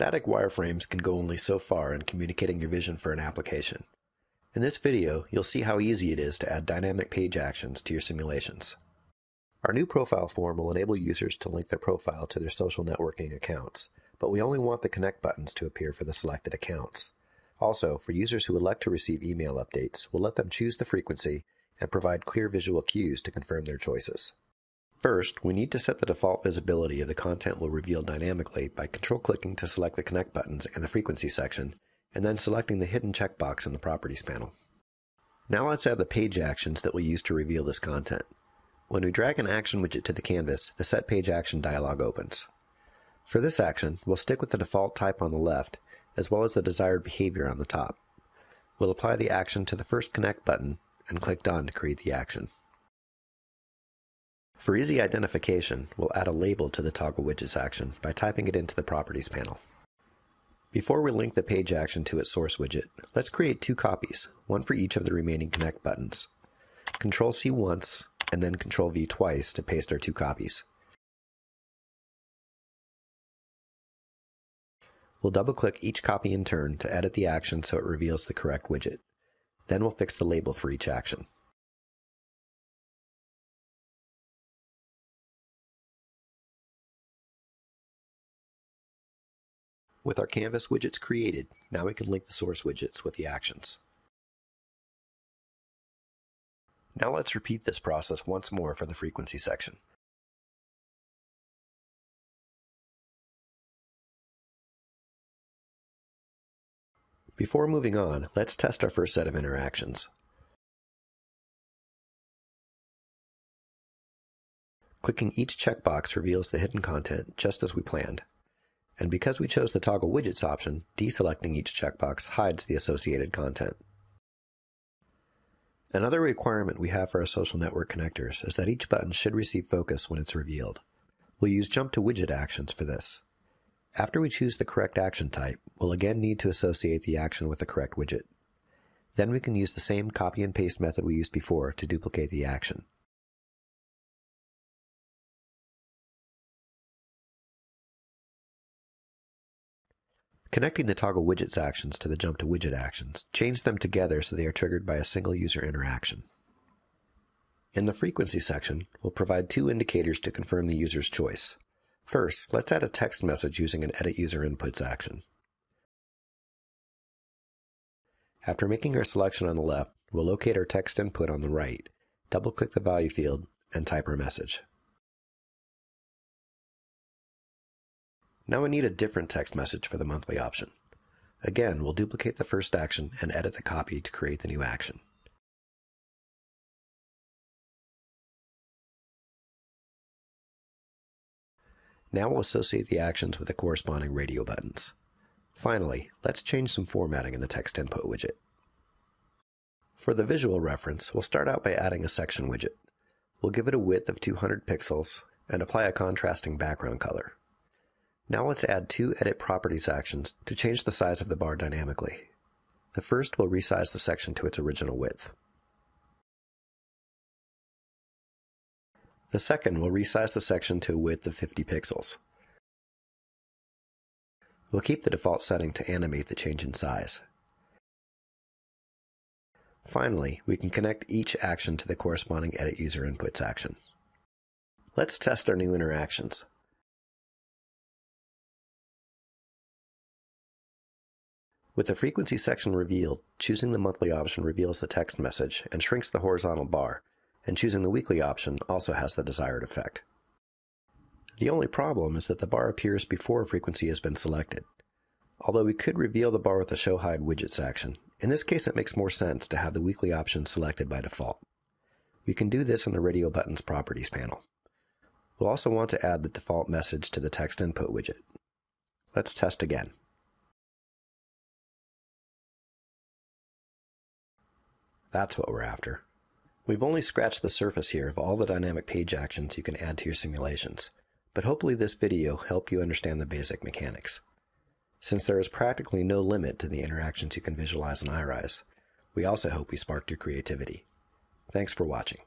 Static wireframes can go only so far in communicating your vision for an application. In this video, you'll see how easy it is to add dynamic page actions to your simulations. Our new profile form will enable users to link their profile to their social networking accounts, but we only want the connect buttons to appear for the selected accounts. Also, for users who elect to receive email updates, we'll let them choose the frequency and provide clear visual cues to confirm their choices. First, we need to set the default visibility of the content we'll reveal dynamically by control-clicking to select the connect buttons and the frequency section, and then selecting the hidden checkbox in the properties panel. Now let's add the page actions that we'll use to reveal this content. When we drag an action widget to the canvas, the Set Page Action dialog opens. For this action, we'll stick with the default type on the left, as well as the desired behavior on the top. We'll apply the action to the first Connect button and click Done to create the action. For easy identification, we'll add a label to the Toggle Widgets action by typing it into the Properties panel. Before we link the page action to its source widget, let's create two copies, one for each of the remaining Connect buttons. Control C once, and then Control V twice to paste our two copies. We'll double-click each copy in turn to edit the action so it reveals the correct widget. Then we'll fix the label for each action. With our Canvas widgets created, now we can link the source widgets with the actions. Now let's repeat this process once more for the frequency section. Before moving on, let's test our first set of interactions. Clicking each checkbox reveals the hidden content just as we planned. And because we chose the Toggle Widgets option, deselecting each checkbox hides the associated content. Another requirement we have for our social network connectors is that each button should receive focus when it's revealed. We'll use Jump to Widget actions for this. After we choose the correct action type, we'll again need to associate the action with the correct widget. Then we can use the same copy and paste method we used before to duplicate the action. Connecting the toggle widgets actions to the jump to widget actions, change them together so they are triggered by a single user interaction. In the frequency section, we'll provide two indicators to confirm the user's choice. First, let's add a text message using an edit user inputs action. After making our selection on the left, we'll locate our text input on the right, double-click the value field, and type our message. Now we need a different text message for the monthly option. Again, we'll duplicate the first action and edit the copy to create the new action. Now we'll associate the actions with the corresponding radio buttons. Finally, let's change some formatting in the text input widget. For the visual reference, we'll start out by adding a section widget. We'll give it a width of 200 pixels and apply a contrasting background color. Now let's add two Edit Properties actions to change the size of the bar dynamically. The first will resize the section to its original width. The second will resize the section to a width of 50 pixels. We'll keep the default setting to animate the change in size. Finally, we can connect each action to the corresponding Edit User Inputs action. Let's test our new interactions. With the frequency section revealed, choosing the monthly option reveals the text message and shrinks the horizontal bar, and choosing the weekly option also has the desired effect. The only problem is that the bar appears before a frequency has been selected. Although we could reveal the bar with the Show Hide Widgets action, in this case it makes more sense to have the weekly option selected by default. We can do this in the Radio Buttons Properties panel. We'll also want to add the default message to the text input widget. Let's test again. That's what we're after. We've only scratched the surface here of all the dynamic page actions you can add to your simulations, but hopefully this video helped you understand the basic mechanics. Since there is practically no limit to the interactions you can visualize in iRise, we also hope we sparked your creativity. Thanks for watching.